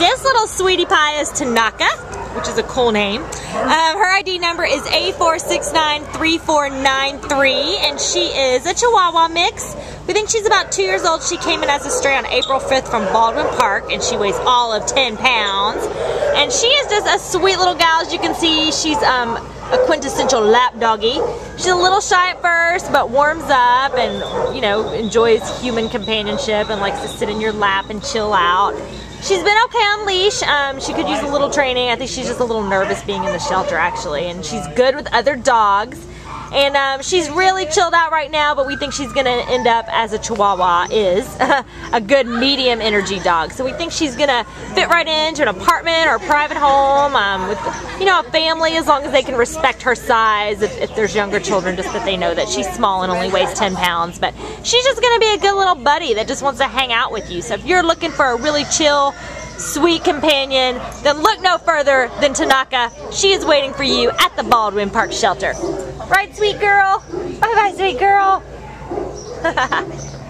this little sweetie pie is Tenaka, which is a cool name. Um, her ID number is A4693493, and she is a Chihuahua mix. We think she's about two years old. She came in as a stray on April 5th from Baldwin Park, and she weighs all of 10 pounds. And she is just a sweet little gal, as you can see. She's um, a quintessential lap doggy. She's a little shy at first, but warms up and, you know, enjoys human companionship and likes to sit in your lap and chill out. She's been okay on leash. Um, she could use a little training. I think she's just a little nervous being in the shelter, actually. And she's good with other dogs. And um, she's really chilled out right now, but we think she's going to end up as a Chihuahua is, a good medium energy dog. So we think she's going to fit right into an apartment or a private home um, with, you know, a family as long as they can respect her size. If, if there's younger children, just that they know that she's small and only weighs 10 pounds. But she's just going to be a good little buddy that just wants to hang out with you. So if you're looking for a really chill, sweet companion, then look no further than Tenaka. She is waiting for you at the Baldwin Park Shelter. Right, sweet girl? Bye-bye, sweet girl.